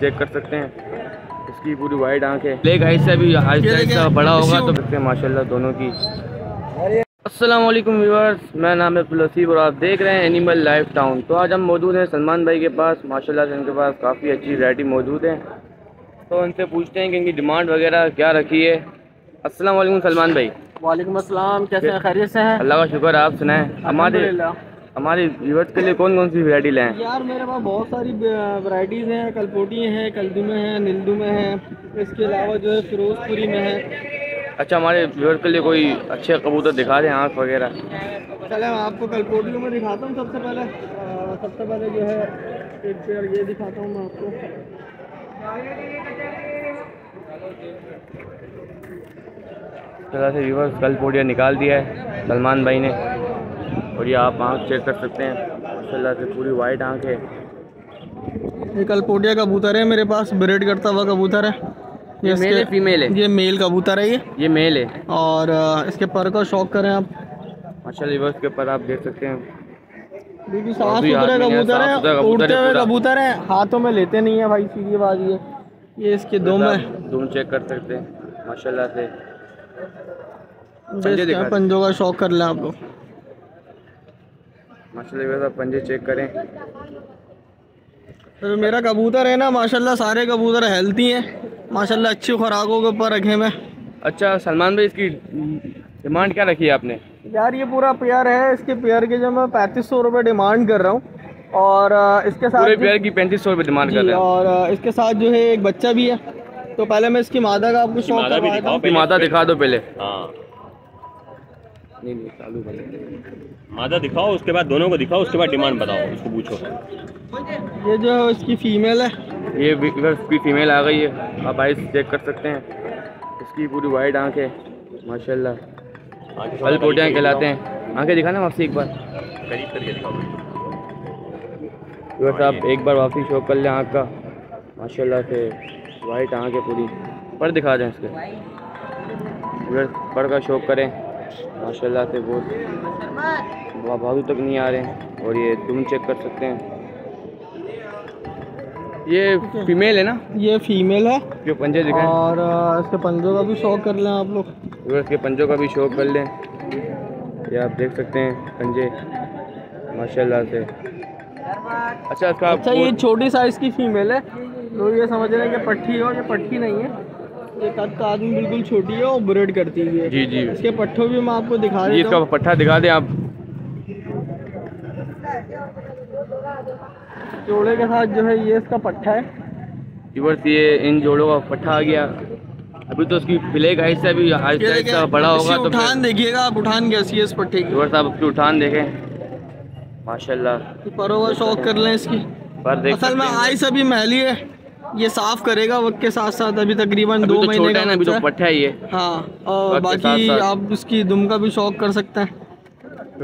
Check कर सकते हैं। इसकी पूरी वाइट आँखें। लेग हाइट से भी हाइट साइज़ से बड़ा होगा तो सकते हैं माशाल्लाह दोनों की। अस्सलाम वालेकुम व्यूअर्स मैं नाम है अब्दुलसीब और आप देख रहे हैं एनिमल लाइफ टाउन तो आज हम मौजूद हैं सलमान भाई के पास। माशाल्लाह से इनके पास काफ़ी अच्छी वैरायटी मौजूद है। तो इनसे पूछते हैं कि इनकी डिमांड वगैरह क्या रखी है। अस्सलाम वालेकुम सलमान भाई। वालेकुम अस्सलाम कैसे हैं? खैरियत से हैं? अल्लाह का शुक्र आप सुनाएँ। हमारे। हमारे व्यूअर्स के लिए कौन कौन सी वैरायटी लाएँ? यार मेरे पास बहुत सारी वैरायटीज़ हैं। कलपोटी हैं कलदुमे हैं में हैं। इसके अलावा जो है फिरोजपुरी में है। अच्छा हमारे व्यूअर्स के लिए कोई अच्छे कबूतर दिखा दें आँख वगैरह? चले मैं आपको कलपोटियों में दिखाता हूँ सबसे पहले। सबसे पहले जो है एक पेड़ ये दिखाता हूँ मैं आपको। तरह से व्यूवर्स कल पोडिया निकाल दिया है सलमान भाई ने। और ये आप आँख चेक कर सकते हैं। माशाल्लाह से पूरी वाइट आँख है। ये कलपोटिया कबूतर है मेरे पास। ब्रेड करता हुआ कबूतर है। ये मेल है फीमेल है? ये मेल कबूतर है ये। ये मेल है। और इसके पर का शौक करें आप। माशाल्लाह व्यूवर्स के ऊपर आप देख सकते हैं। बिल्कुल साफ़ सुथरे कबूतर है उड़ते हुए कबूतर है। हाथों में लेते नहीं है भाई सीधी बात ये। ये इसके दो में दूम चेक कर सकते हैं। माशाल्लाह से। बेस पंजों का शौक कर लें आप लोग माशाल्लाह आप पंजे चेक करें। तो मेरा कबूतर है ना माशाल्लाह सारे कबूतर हेल्थी हैं। माशाल्लाह अच्छी खुराकों के ऊपर रखे मैं अच्छा सलमान भाई इसकी डिमांड क्या रखी है आपने? यार ये पूरा पेयर है इसके पेयर के जो मैं पैंतीस सौ रुपये डिमांड कर रहा हूँ। और इसके साथ पूरे जो- पेयर की पैंतीस सौ रुपये डिमांड कर जी रहे हैं और इसके साथ जो है एक बच्चा भी है। तो पहले मैं इसकी मादा का आपको शौक माता दिखा दो पहले। हाँ। नहीं नहीं चालू कर मादा दिखाओ उसके बाद दोनों को दिखाओ उसके बाद डिमांड बताओ उसको पूछो। ये जो है इसकी फीमेल है? ये व्यूअर्स की फीमेल आ गई है। आप आइस चेक कर सकते हैं। इसकी पूरी वाइट आँख है। माशाल्लाह। फल पोटियाँ कहलाते हैं। आँखें दिखाना वापसी एक बार। करीब करके दिखाओ। आप एक बार वापसी शो कर लें आँख का। माशाल्लाह से वाइट आँख है पूरी। पर दिखा दें इसके पर का शौक करें। माशाल्लाह से बहुत बाजू तक नहीं आ रहे हैं और ये तुम चेक कर सकते हैं। ये फीमेल है ना? ये फीमेल है। जो पंजे दिखाएँ। और इसके पंजों का भी शौक कर लें आप लोग। व्यूअर्स के पंजों का भी शौक कर लें ये आप देख सकते हैं पंजे। माशाल्लाह से। अच्छा इसका अच्छा ये छोटी साइज़ की फीमेल है तो ये समझ रहे हैं कि पट्टी हो ये पट्टी नहीं है। का बिल्कुल छोटी है और ब्रेड करती है। जी जी। इसके पट्ठों भी मैं आपको दिखा ये इसका पट्टा दिखा दें आप। जोड़े के साथ जो है ये इसका पट्टा है। व्यूअर्स ये इन जोड़ों का पट्टा आ गया। अभी तो उसकी प्लेग हाइट से भी साइज़ बड़ा होगा तो उठान देखिएगा आप उठान कैसी है इस पट्टे की? व्यूअर्स आप उसकी उठान देखें। माशाल्लाह। परों का शौक कर लें इसकी। पर देख असल में। आइस अभी मैली है। ये साफ़ करेगा वक्त के साथ साथ अभी तकरीबन दो तो महीने का है अभी तो है। पट्टा ही है हाँ और बाकी साथ साथ। आप उसकी दुम का भी शौक कर सकते हैं।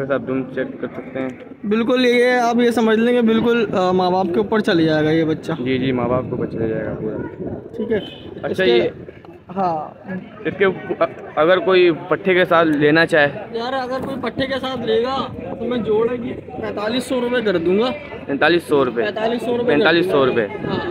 आप तुम चेक कर सकते हैं। बिल्कुल ये आप ये समझ लेंगे बिल्कुल माँ बाप के ऊपर चले जाएगा ये बच्चा। जी जी माँ बाप को बचा जाएगा पूरा। ठीक है। अच्छा ये हाँ। इसके अगर कोई पट्टे के साथ लेना चाहे। यार अगर कोई पट्टे के साथ लेगा तो मैं जोड़ेगी पैंतालीस सौ रुपये कर दूँगा। पैंतालीस सौ रुपये पैंतालीस सौ रुपये पैंतालीस सौ रुपये हाँ।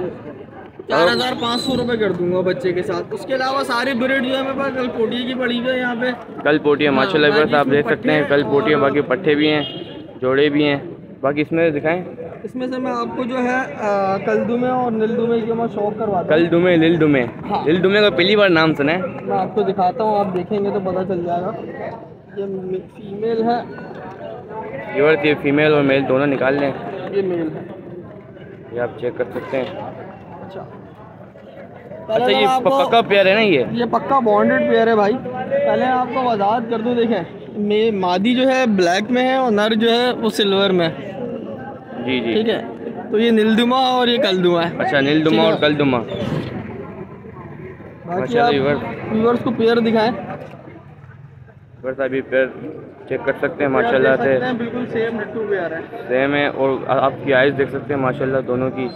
चार हज़ार पाँच सौ रुपये कर दूँगा बच्चे के साथ। उसके अलावा सारी ब्रेड जो है मेरे पास कल पोटी की पड़ी हुई है यहाँ पे। कल पोटिया हाँ, माशाल्लाह बाकी आप देख सकते हैं कल हैं। पोटियाँ बाकी पट्टे भी हैं जोड़े भी हैं। बाकी इसमें दिखाएँ। इसमें से मैं आपको जो है अ, कलदुमे और नीलदुमे की मैं शौक करवाता कल दुमे लिल दुमे। हाँ। लिल दुमे का पहली बार नाम सुना है। मैं आपको दिखाता हूँ आप देखेंगे तो पता चल जाएगा। ये फीमेल है। ये फीमेल और मेल दोनों निकाल लें। ये मेल है। ये आप चेक कर सकते हैं। अच्छा। अच्छा ये आपको पक्का पेयर है ना ये? ये पक्का बॉन्डेड पेयर है भाई। पहले आपको वजाहत कर दूँ देखें। मे मादी जो है ब्लैक में है और नर जो है वो सिल्वर में जी जी। ठीक है? तो ये नीलदुमा और ये कलदुमा है। अच्छा नील दुमा और कल दुमा बाकी माशाल्लाह आप व्यूअर्स व्यूअर्स को पेयर दिखाएँ। व्यूअर्स अभी पेयर चेक कर सकते हैं माशाल्लाह से। बिल्कुल सेम है। सेम है और आपकी आइज़ देख सकते हैं माशाल्लाह दोनों की।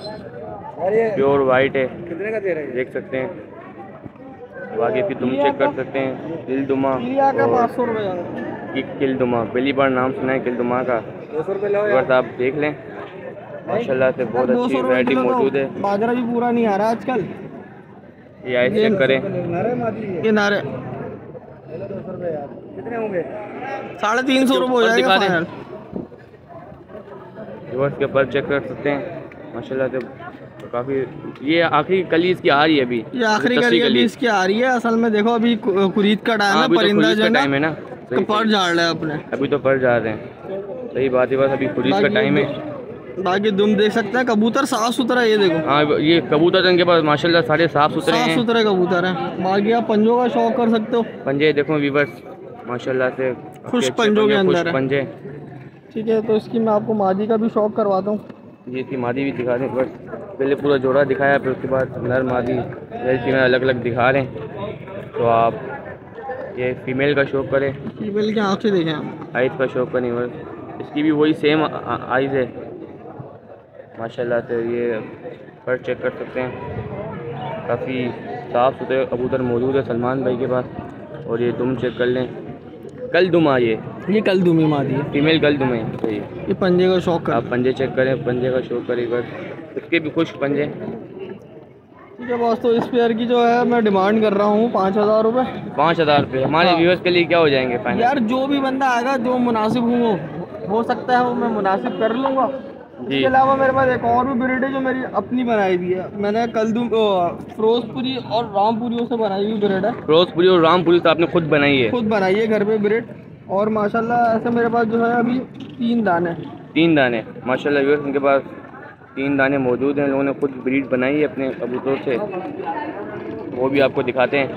प्योर वाइट है। कितने का दे रहे हैं? देख सकते हैं। बाकी फिर तुम चेक कर सकते हैं दिल दुमा का पाँच सौ रुपये किल दुमा पहली बार नाम सुना है किल दुमा का। दो सौ रुपये बस आप देख लें माशाल्लाह से बहुत अच्छी वैरायटी मौजूद है। तो बाजरा भी पूरा नहीं आ रहा आजकल। ये आइस चेक करें। ये नारे। कितने होंगे? साढ़े तीन सौ रुपये हो जाएगा फाइनल के ऊपर चेक कर सकते हैं। माशाल्लाह से काफ़ी ये आखिरी कली इसकी आ रही है अभी। ये आखिरी कली अभी इसकी आ रही है। असल में देखो अभी कुरीद का टाइम हाँ, है तो परिंदा जो है टाइम है ना। तो पर झाड़ रहा है अपने। अभी तो पड़ जा रहे हैं। सही बात है बस अभी खुरीद का टाइम है। बाकी तुम देख सकते हैं कबूतर साफ़ सुथरा ये देखो। हाँ ये कबूतर इनके पास माशाल्लाह सारे साफ़ सुथरे साफ़ सुथरे कबूतर है। बाकी आप पंजों का शौक कर सकते हो। पंजे देखो वीवर्स माशाल्लाह से खुश पंजों के अंदर है। पंजे। ठीक है तो इसकी मैं आपको मादी का भी शौक करवाता हूँ। ये इसकी मादी भी दिखा दें बस। पहले पूरा जोड़ा दिखाया फिर उसके बाद नर मादी वेल फीमेल अलग अलग दिखा रहे हैं। तो आप ये फीमेल का शौक करें। फीमेल की आँख से देखें आइज़ का शौक करें बस इसकी भी वही सेम आइज़ है। माशाल्लाह तो ये पर चेक कर सकते हैं। काफ़ी साफ़ सुथरे कबूतर मौजूद है सलमान भाई के पास। और ये दुम चेक कर लें। कल दुम आ ये। ये कल दूमी मादी है फीमेल कल दुम है। ये पंजे का शौक कर आप पंजे चेक करें पंजे का शौक करें बस इसके भी खुश पंजे ठीक है बॉस तो इस पेयर की जो है मैं डिमांड कर रहा हूँ पाँच हज़ार रुपये पाँच हज़ार रुपये हमारे हाँ। व्यूअर्स के लिए क्या हो जाएँगे फाइनल यार जो भी बंदा आएगा जो मुनासिब हो हो सकता है वो मैं मुनासिब कर लूँगा। इसके अलावा मेरे पास एक और भी ब्रीड है जो मेरी अपनी बनाई हुई है। मैंने कलदू फिरोजपुरी और रामपुरी से बनाई हुई ब्रीड है। फिरोजपुरी और रामपुरी तो आपने खुद बनाई है। खुद बनाई है घर पे ब्रीड और माशाल्लाह ऐसे मेरे पास जो है अभी तीन दाने तीन दाने। माशाल्लाह व्यूअर्स उनके पास तीन दाने मौजूद हैं लोगों ने खुद ब्रीड बनाई है अपने कबूतरों से। वो भी आपको दिखाते हैं।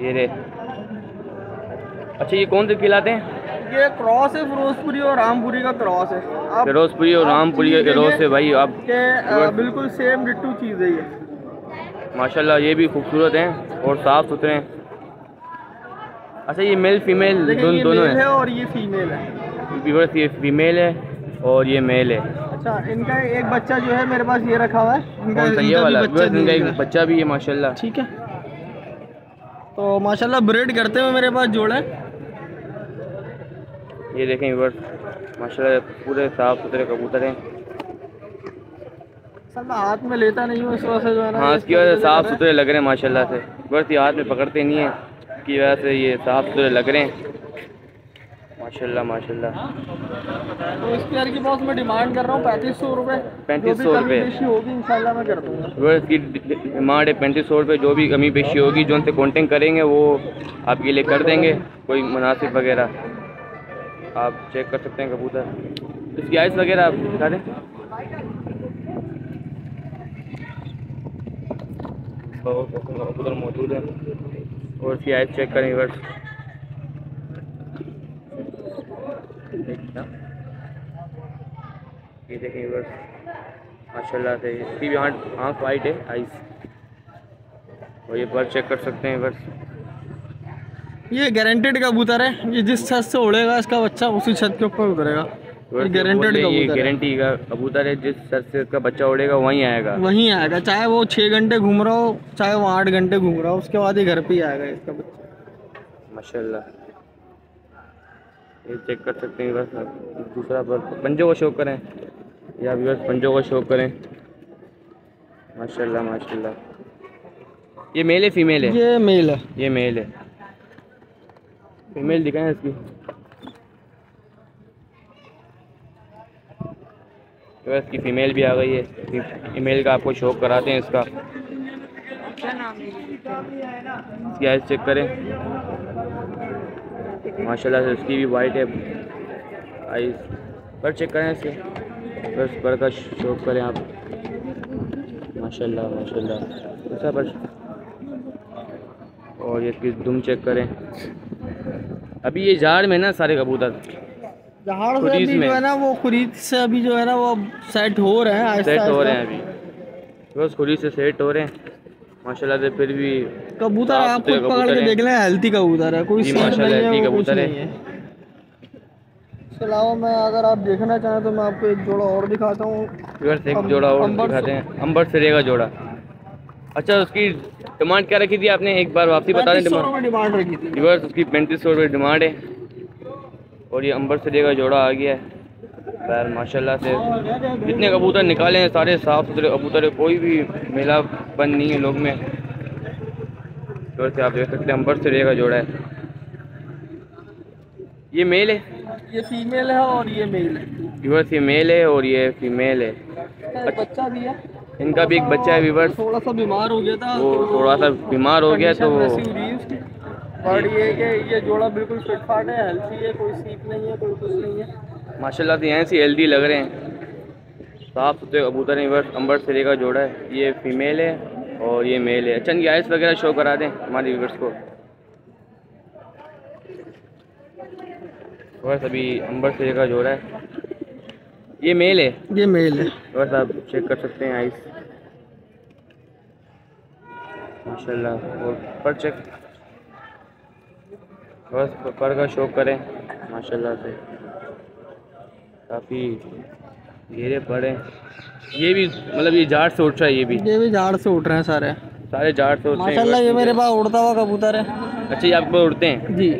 ये रे अच्छा ये कौन से खिलाते हैं? ये क्रॉस है फिरोजपुरी और रामपुरी का क्रॉस है। फिरोजपुरी और रामपुरी के रोज देखिए से भाई आप के बिल्कुल सेम डिट्टू चीज़ है ये। माशाल्लाह ये भी खूबसूरत हैं और साफ़ सुथरे हैं। अच्छा ये मेल फीमेल दोनों दोनों है। और ये फीमेल है। ये फीमेल है और ये मेल है। अच्छा इनका एक बच्चा जो है मेरे पास ये रखा हुआ है। इनका कौन सा? ये इनका भी वाला बच्चा इनका एक। बच्चा भी है माशाल्लाह। ठीक है। तो माशाल्लाह ब्रेड करते हुए मेरे पास जोड़ा। है ये देखें व्यूअर्स माशाल्लाह पूरे साफ़ सुथरे कबूतर हैं। सर मैं हाथ में लेता नहीं हूँ इस वजह से जो है ना हाँ इसकी वजह से साफ़ सुथरे लग रहे हैं माशाल्लाह से। बस ये हाथ में पकड़ते नहीं है की वजह से ये साफ़ सुथरे लग रहे हैं। माशाल्लाह माशाल्लाह। तो इस पेयर की बॉस मैं डिमांड कर रहा हूँ पैंतीस सौ रुपये 3500 रुपये। होगी इंशाल्लाह मैं कर दूँगा। व्यूअर्स की डिमांड है पैंतीस सौ रुपये जो भी कमी पेशी होगी जो उनसे कॉन्टेक्ट करेंगे वो आपके लिए कर देंगे कोई मुनासिब वगैरह। आप चेक कर सकते हैं कबूतर। इसकी आइस वगैरह आप दिखा दें। कबूतर मौजूद है। और इसकी आइस चेक करें बस। ये देखें बस माशाल्लाह से इसकी भी आँख वाइट है आइस और ये बर्ड चेक कर सकते हैं बस। ये गारंटेड कबूतर है ये जिस छत से उड़ेगा इसका बच्चा उसी छत के ऊपर उतरेगा। गारंटेड ये गारंटी का कबूतर है जिस सर से उसका बच्चा उड़ेगा वहीं आएगा। वहीं आएगा चाहे वो छः घंटे घूम रहा हो चाहे वो आठ घंटे घूम रहा हो उसके बाद ही घर पे ही आएगा इसका बच्चा। माशाल्लाह। ये चेक कर सकते हैं बस आप दूसरा बर्ड पंजों का शो करें। या भी बस पंजों का शो करें। माशाल्लाह माशाल्लाह। ये मेल है फीमेल है? ये मेल है। ये मेल है। फीमेल दिखाएँ इसकी। तो इसकी फीमेल भी आ गई है। फीमेल का आपको शौक कराते हैं इसका। इसकी आइज़ चेक करें। माशाल्लाह से उसकी भी वाइट है। आइज़ पर चेक करें इसके। बस पर का शौक करें आप। माशाल्लाह माशाल्लाह। ऐसा पर और ये इसकी दुम चेक करें। अभी ये झाड़ में ना सारे कबूतर। जहाड़ से अभी में। जो है ना वो खुरीद से अभी जो है ना वो सेट हो रहे हैं सेट हो रहे हैं अभी। बस खुद से सेट हो रहे हैं। माशाल्लाह से फिर भी कबूतर आप खुद पकड़ के देख लें हेल्थी कबूतर है कोई माशाल्लाह नहीं है healthy कबूतर है। इसके अलावा मैं अगर आप देखना चाहें तो मैं आपको एक जोड़ा और दिखाता हूँ। एक जोड़ा और दिखाते हैं। अंबर सिरे का जोड़ा। अच्छा उसकी डिमांड क्या रखी थी आपने? एक बार वापसी बता दें डिमांड। रखी थी। उसकी पैंतीस सौ रुपये डिमांड है। और ये अंबर सिरे का जोड़ा आ गया है। खैर माशाल्लाह से जितने कबूतर निकाले हैं सारे साफ़ सुथरे कबूतर है कोई भी मेलापन नहीं है लोग में। तो से आप देख सकते हैं अंबर से रहेगा जोड़ा है। ये मेल है? ये फीमेल है और ये मेल है। व्यूवर्स ये मेल है और ये फीमेल है। बच्चा भी है। इनका भी एक बच्चा है व्यूवर्स थोड़ा सा बीमार हो गया था वो तो थोड़ा सा बीमार हो गया तो बट ये कि ये जोड़ा बिल्कुल फिट फाट है हेल्थी है कोई सीप नहीं है कोई कुछ नहीं है। माशाल्लाह से यहाँ से हेल्दी लग रहे हैं। साफ़ सुथरे कबूतर हैं अंबर सिरे का जोड़ा है। ये फीमेल है और ये मेल है। अच्छा इनकी आइस वगैरह शो करा दें हमारे व्यूवर्स को। बस अभी अंबर सिरे का जोड़ा है। ये मेल है? ये मेल है। बस आप चेक कर सकते हैं आइस माशाल्लाह और पर चेक बस पर का शो करें माशाल्लाह से। काफ़ी घेरे पड़े ये भी मतलब ये झाड़ से उठ रहा है ये भी। ये भी झाड़ से उठ रहे हैं सारे। सारे झाड़ से उठते माशाल्लाह हैं। ये मेरे पास उड़ता हुआ कबूतर है। अच्छा ये आपको उड़ते हैं? जी।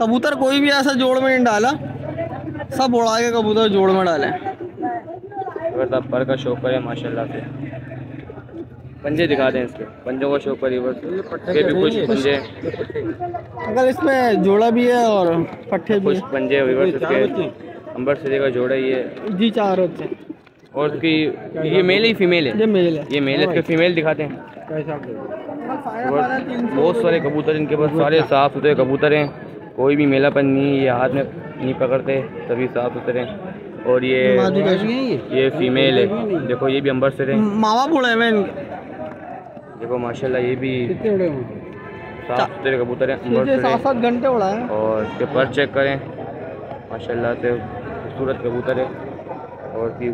कबूतर कोई भी ऐसा जोड़ में नहीं डाला। सब उड़ा के कबूतर जोड़ में डाले। अगर आप पर का शौक करें माशाल्लाह से। पंजे दिखा दें इसके। पंजों का शौक करिए बस। भी कुछ पंजे। अगर इसमें जोड़ा भी है और पट्टे भी कुछ पंजे इसके। अंबर सिरे का जोड़ा है ये है। जी चार होते हैं। और उसकी ये मेल है फीमेल है? ये मेल है। ये मेल है इसके फीमेल दिखाते हैं। बहुत सारे कबूतर इनके पास सारे साफ़ सुथरे कबूतर हैं। कोई भी मेलापन नहीं ये हाथ में नहीं पकड़ते सभी साफ़ सुथरे हैं। और ये ये फीमेल है देखो ये भी अंबर सिरे हैं। मावा बुढ़े में इनके देखो माशाल्लाह ये भी साफ़ सुथरे कबूतर हैं सात सात घंटे उड़ा है। और इसके पर चेक करें। माशाल्लाह से खूबसूरत कबूतर है और फिर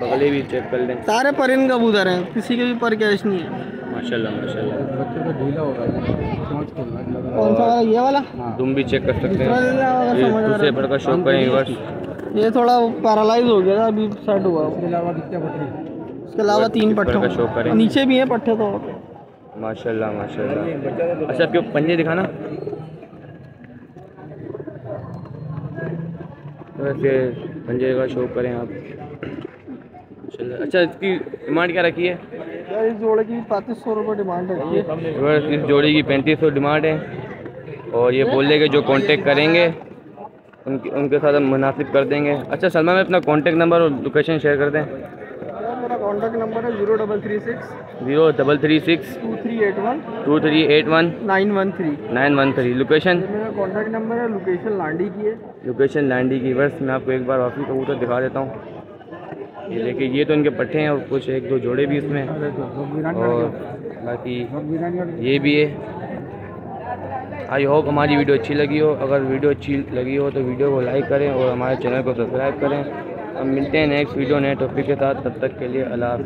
पगले भी चेक कर लें। सारे परिन कबूतर हैं किसी के भी पर कैश नहीं है। माशाल्लाह माशाल्लाह। कौन सा ये वाला? तुम भी चेक कर सकते हैं। दूसरे पर का शौक ये थोड़ा पैरालाइज हो गया था अभी सेट हुआ। उसके अलावा इसके अलावा तीन पर का शौक करें नीचे भी हैं पट्टे तो। माशाल्लाह माशाल्लाह। अच्छा आपके पंजे दिखाना। वैसे पंजे का शो करें आप। चलो अच्छा इसकी डिमांड क्या रखी है? यार इस जोड़े की पैंतीस सौ रुपये डिमांड है। इस जोड़े की पैंतीस सौ डिमांड है। और ये बोल कि जो कांटेक्ट करेंगे उनके उनके साथ हम मुनासिब कर देंगे। अच्छा सलमा में अपना कांटेक्ट नंबर और लोकेशन शेयर कर दें। कॉन्टैक्ट नंबर है zero double three six zero double three six two three eight one two three eight one nine one three nine one three location मेरा कॉन्टैक्ट नंबर है location Landi की है। Location लैंडी की वर्ष मैं आपको एक बार वापसी कबूतर दिखा देता हूँ। ये देखिए ये तो इनके पट्टे हैं और कुछ एक दो जोड़े भी इसमें। और बाकी ये भी है। आई होप हमारी वीडियो अच्छी लगी हो। अगर वीडियो अच्छी लगी हो तो वीडियो को लाइक करें और हमारे चैनल को सब्सक्राइब करें। मिलते हैं नेक्स्ट वीडियो नए टॉपिक के साथ तब तक के लिए अल्लाह।